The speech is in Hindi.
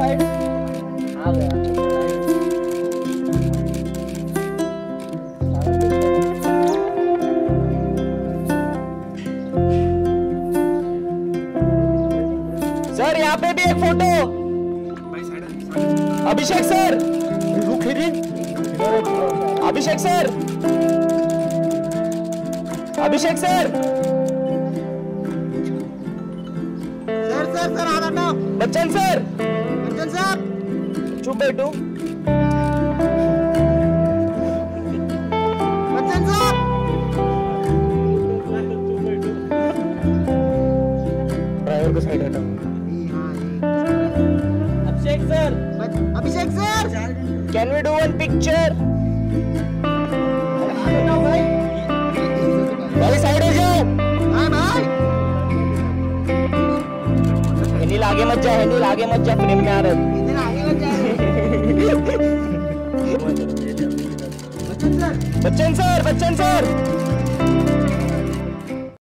साइड आ गया सर यहाँ पे भी एक photo. Abhishek sir. Abhishek sir. Abhishek sir. Sir sir sir Bachchan sir. Bachchan साहब चुप बैठो बच्चन साहब ड्राइवर को साइड हटाओ Abhishek sir Abhishek sir can we do one picture Henil आगे मत जा हेनील आगे मत जा फ्रेम में आ रहा Bachchan sir Bachchan sir Bachchan sir.